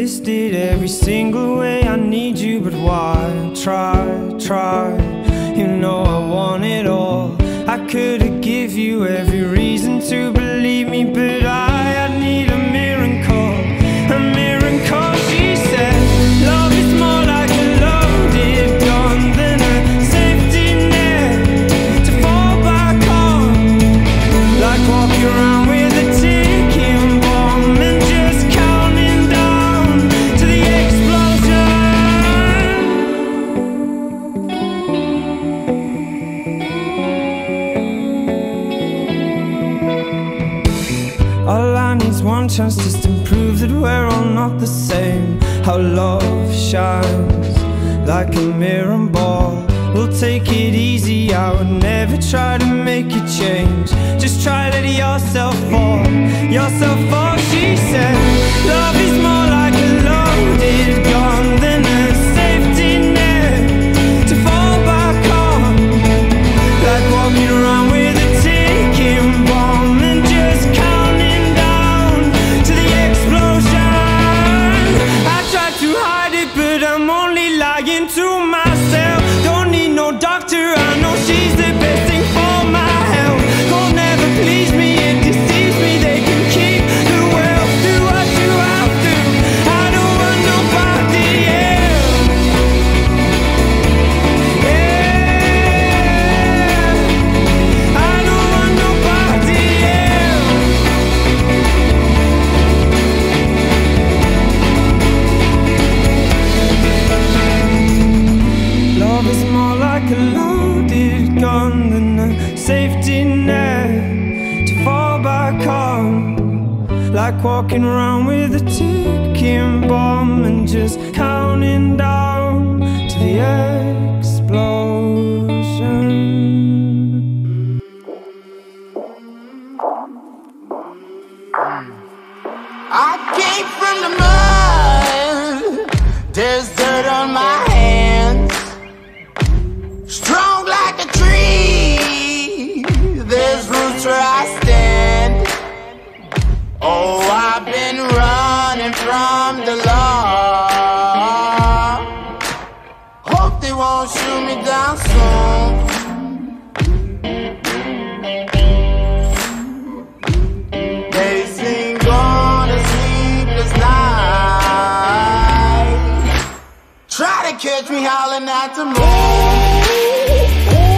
listed every single way I need you, but why try, try? You know I want it all. I could have give you every reason to believe me, but All I need's one chance just to prove that we're all not the same. How love shines like a mirror ball. We'll take it easy, I would never try to make you change. Just try to let yourself fall, yourself fall. She said, Love lying to safety net to fall back on. Like walking around with a ticking bomb and just counting down to the explosion. I came from the mud. There's dirt on my hands. Law. Hope they won't shoot me down soon. Try to catch me howling at the moon.